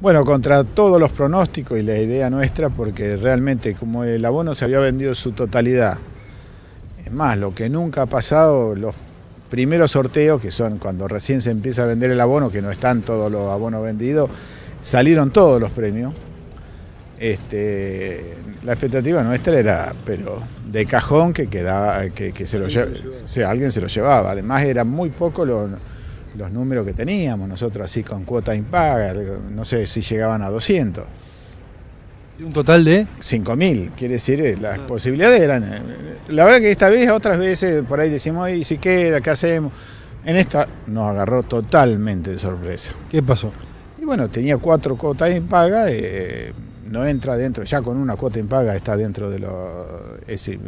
Bueno, contra todos los pronósticos y la idea nuestra, porque realmente como el abono se había vendido en su totalidad, es más, lo que nunca ha pasado, los primeros sorteos, que son cuando recién se empieza a vender el abono, que no están todos los abonos vendidos, salieron todos los premios. Este, la expectativa nuestra era, pero de cajón que quedaba, que, se lo o sea, alguien se lo llevaba. Además eran muy pocos los, los números que teníamos, nosotros así con cuota impaga, no sé si llegaban a 200. ¿De un total de? 5.000, quiere decir, eh, las posibilidades eran... Eh, la verdad que esta vez, otras veces, por ahí decimos, ¿y si queda? ¿Qué hacemos? En esta nos agarró totalmente de sorpresa. ¿Qué pasó? Y bueno, tenía cuatro cuotas impaga, eh, no entra dentro, ya con una cuota impaga está dentro de lo ese,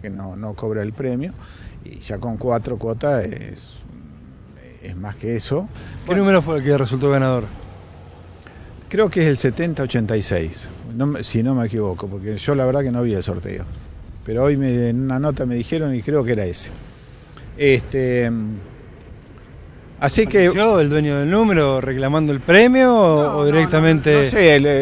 que no, no cobra el premio, y ya con cuatro cuotas es es más que eso. ¿Qué número fue el que resultó ganador? Creo que es el 7086, si no me equivoco, porque yo la verdad que no vi el sorteo. Pero hoy en una nota me dijeron y creo que era ese. Este, así que. el dueño del número reclamando el premio o directamente.?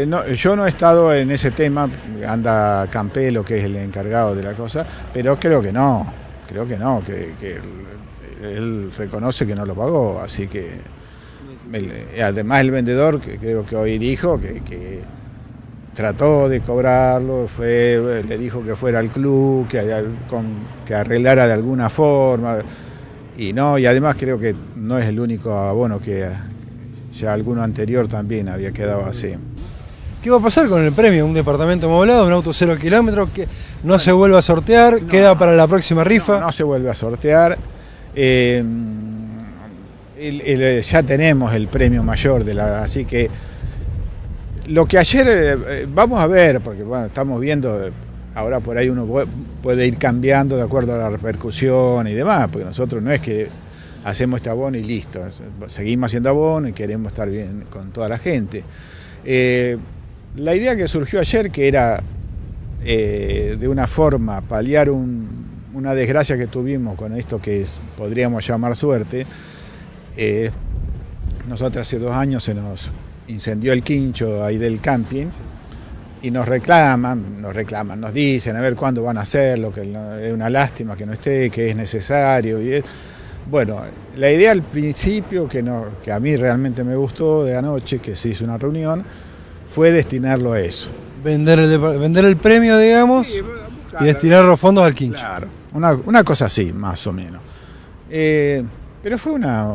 No, sé, yo no he estado en ese tema, anda Campelo, que es el encargado de la cosa, pero creo que no, creo que no, que, que él reconoce que no lo pagó, así que además el vendedor, que creo que hoy dijo que, trató de cobrarlo, fue, le dijo que fuera al club, que, que arreglara de alguna forma, y no, y además creo que no es el único abono que ya alguno anterior también había quedado así. ¿Qué va a pasar con el premio? Un departamento moblado, un auto cero kilómetros, que no se vuelve a sortear, queda para la próxima rifa. no se vuelve a sortear. Eh, ya tenemos el premio mayor de la, así que lo que ayer eh, vamos a ver, porque bueno, estamos viendo, ahora por ahí uno puede ir cambiando de acuerdo a la repercusión y demás, porque nosotros no es que hacemos este abono y listo, seguimos haciendo abono y queremos estar bien con toda la gente. Eh, la idea que surgió ayer, que era de una forma paliar un, una desgracia que tuvimos con esto que podríamos llamar suerte. Eh, nosotros hace dos años se nos incendió el quincho ahí del camping y nos reclaman, nos reclaman, nos dicen a ver cuándo van a hacerlo, que es una lástima que no esté, que es necesario. Y Bueno, la idea al principio, que, no, que a mí realmente me gustó de anoche, que se hizo una reunión, fue destinarlo a eso. Vender el, vender el premio, digamos, y destinar los fondos al quincho. Claro. Una, cosa así, más o menos. Eh, pero fue una,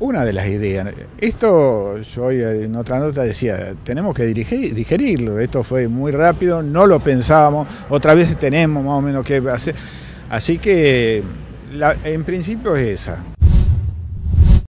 una de las ideas. Esto, yo hoy en otra nota decía, tenemos que dirigir, digerirlo. Esto fue muy rápido, no lo pensábamos. Otra vez tenemos más o menos que hacer. Así que en principio es esa.